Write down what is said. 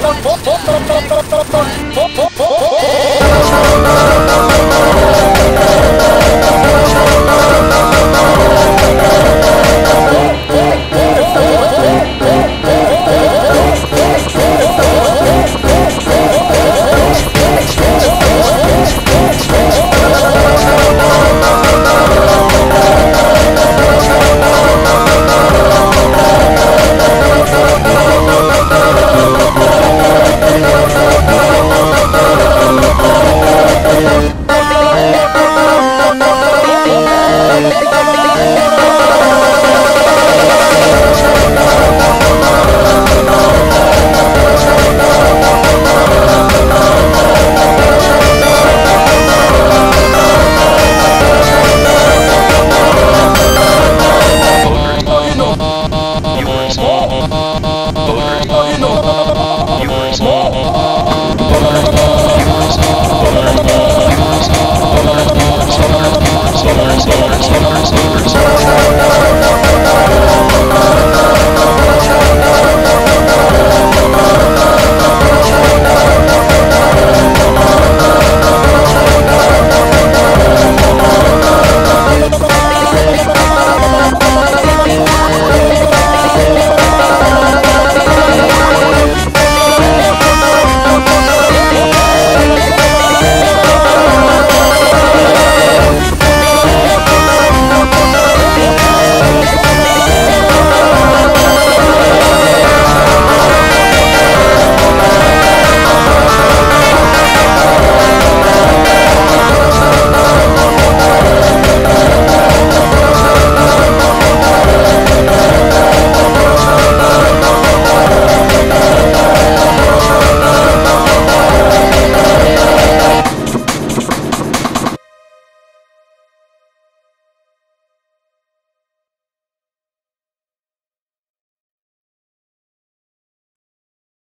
bom, bom, bom, bom, 哇哈